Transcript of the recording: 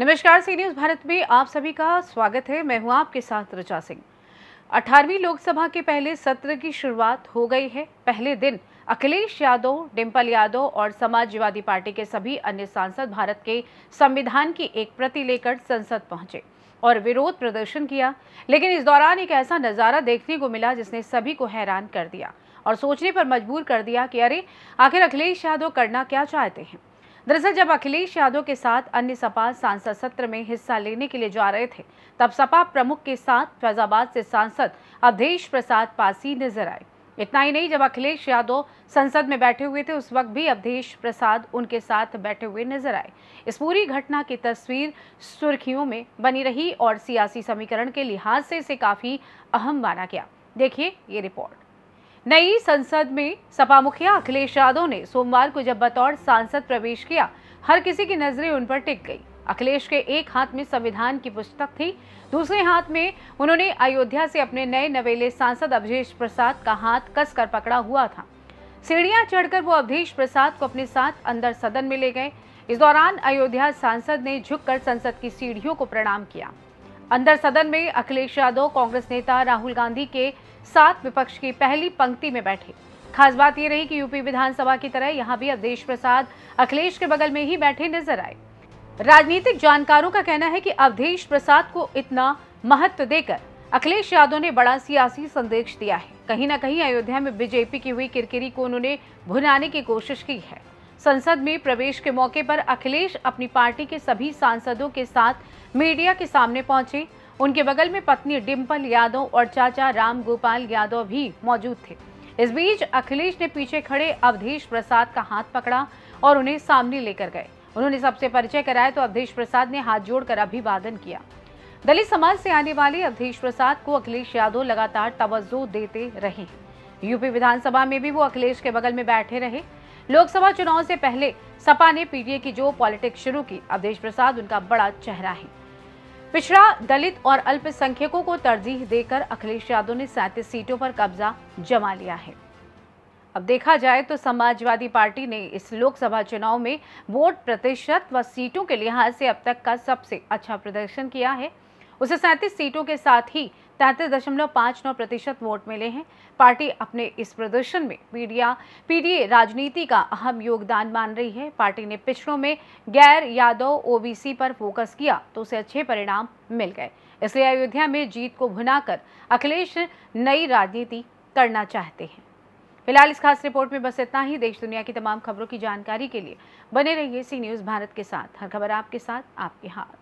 नमस्कार, सी न्यूज़ भारत में आप सभी का स्वागत है। मैं हूँ आपके साथ ऋचा सिंह। अठारहवीं लोकसभा के पहले सत्र की शुरुआत हो गई है। पहले दिन अखिलेश यादव डिम्पल यादव और समाजवादी पार्टी के सभी अन्य सांसद भारत के संविधान की एक प्रति लेकर संसद पहुँचे और विरोध प्रदर्शन किया। लेकिन इस दौरान एक ऐसा नज़ारा देखने को मिला जिसने सभी को हैरान कर दिया और सोचने पर मजबूर कर दिया कि अरे, आखिर अखिलेश यादव करना क्या चाहते हैं? दरअसल जब अखिलेश यादव के साथ अन्य सपा सांसद सत्र में हिस्सा लेने के लिए जा रहे थे, तब सपा प्रमुख के साथ फैजाबाद से सांसद अवधेश प्रसाद पासी नज़र आए। इतना ही नहीं, जब अखिलेश यादव संसद में बैठे हुए थे, उस वक्त भी अवधेश प्रसाद उनके साथ बैठे हुए नज़र आए। इस पूरी घटना की तस्वीर सुर्खियों में बनी रही और सियासी समीकरण के लिहाज से इसे काफ़ी अहम माना गया। देखिए ये रिपोर्ट। नई संसद में सपा मुखिया अखिलेश यादव ने सोमवार को जब बतौर सांसद प्रवेश किया, हर किसी की नज़रें उन पर टिक गई। अखिलेश के एक हाथ में संविधान की पुस्तक थी, दूसरे हाथ में उन्होंने अयोध्या से अपने नए नवेले सांसद अवधेश प्रसाद का हाथ कस कर पकड़ा हुआ था। सीढ़ियाँ चढ़कर वो अवधेश प्रसाद को अपने साथ अंदर सदन में ले गए। इस दौरान अयोध्या सांसद ने झुककर संसद की सीढ़ियों को प्रणाम किया। अंदर सदन में अखिलेश यादव, कांग्रेस नेता राहुल गांधी के साथ विपक्ष की पहली पंक्ति में बैठे। खास बात ये रही कि यूपी विधानसभा की तरह यहाँ भी अवधेश प्रसाद अखिलेश के बगल में ही बैठे नज़र आए। राजनीतिक जानकारों का कहना है कि अवधेश प्रसाद को इतना महत्व देकर अखिलेश यादव ने बड़ा सियासी संदेश दिया है। कहीं ना कहीं अयोध्या में बीजेपी की हुई किरकिरी को उन्होंने भुनाने की कोशिश की है। संसद में प्रवेश के मौके पर अखिलेश अपनी पार्टी के सभी सांसदों के साथ मीडिया के सामने पहुँचे। उनके बगल में पत्नी डिम्पल यादव और चाचा राम गोपाल यादव भी मौजूद थे। इस बीच अखिलेश ने पीछे खड़े अवधेश प्रसाद का हाथ पकड़ा और उन्हें सामने लेकर गए। उन्होंने सबसे परिचय कराया तो अवधेश प्रसाद ने हाथ जोड़कर अभिवादन किया। दलित समाज से आने वाले अवधेश प्रसाद को अखिलेश यादव लगातार तवज्जो देते रहे। यूपी विधानसभा में भी वो अखिलेश के बगल में बैठे रहे। लोकसभा चुनाव से पहले सपा ने पीटीए की जो पॉलिटिक्स शुरू की अवधेश प्रसाद उनका बड़ा चेहरा है। पिछड़ा, दलित और अल्पसंख्यकों को तरजीह देकर अखिलेश यादव ने सैंतीस सीटों पर कब्जा जमा लिया है। अब देखा जाए तो समाजवादी पार्टी ने इस लोकसभा चुनाव में वोट प्रतिशत व सीटों के लिहाज से अब तक का सबसे अच्छा प्रदर्शन किया है। उसे सैंतीस सीटों के साथ ही तैंतीस दशमलव पाँच नौ प्रतिशत वोट मिले हैं। पार्टी अपने इस प्रदर्शन में मीडिया, पीडीए राजनीति का अहम योगदान मान रही है। पार्टी ने पिछड़ों में गैर यादव ओबीसी पर फोकस किया तो उसे अच्छे परिणाम मिल गए। इसलिए अयोध्या में जीत को भुनाकर अखिलेश नई राजनीति करना चाहते हैं। फ़िलहाल इस खास रिपोर्ट में बस इतना ही। देश दुनिया की तमाम खबरों की जानकारी के लिए बने रहिए सी न्यूज़ भारत के साथ। हर खबर आपके साथ, आपके हाथ।